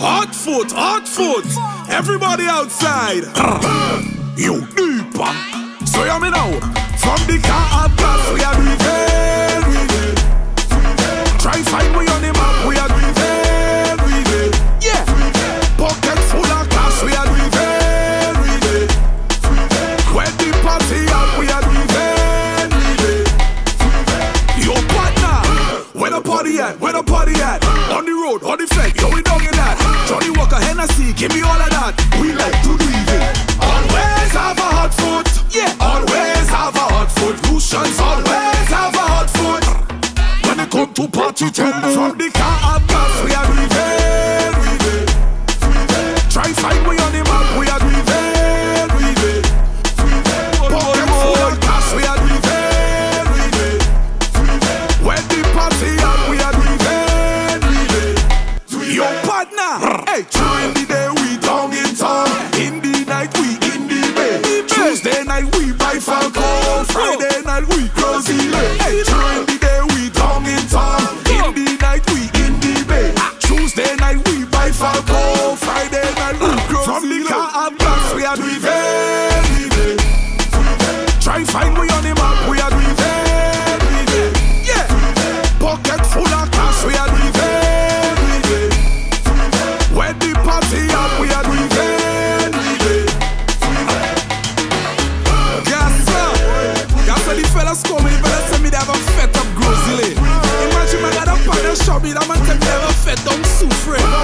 Hot foot, hot foot. Everybody outside. you deeper. So you me now. From the car up class, we are doing very. Try find me on the map, we are doing very. Yeah. Pocket full of cash, we are very well. When the party up, we are doing very. Your partner, where the party at? Where the party at? On the road, on the flag, give me all of that. We like to do it. Always have a hot foot. Yeah, always have a hot foot. Lucians always have a hot foot. When it come to party time, from the car up gas, we are doing very well. Try find me on the map, we are doing very well. Pocket full we buy Falcon, Friday night we close the Hey, during the day we down in town, in the night we in the bay. Tuesday night we buy Falcon, Friday night we ah, close From the car gas, we are doing grocery. Imagine man got a pan and shop me,